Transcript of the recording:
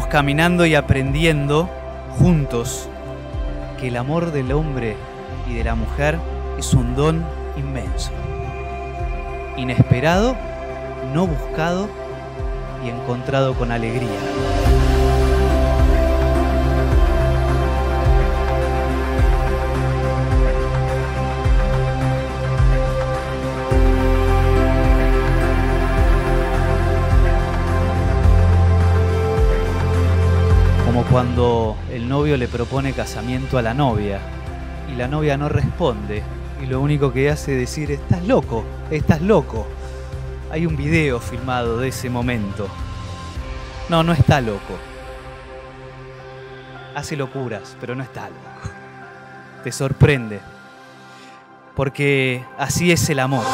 caminando y aprendiendo juntos que el amor del hombre y de la mujer es un don inmenso, inesperado, no buscado y encontrado con alegría. Cuando el novio le propone casamiento a la novia y la novia no responde y lo único que hace es decir, estás loco, estás loco. Hay un video filmado de ese momento. No, no está loco. Hace locuras, pero no está loco. Te sorprende. Porque así es el amor.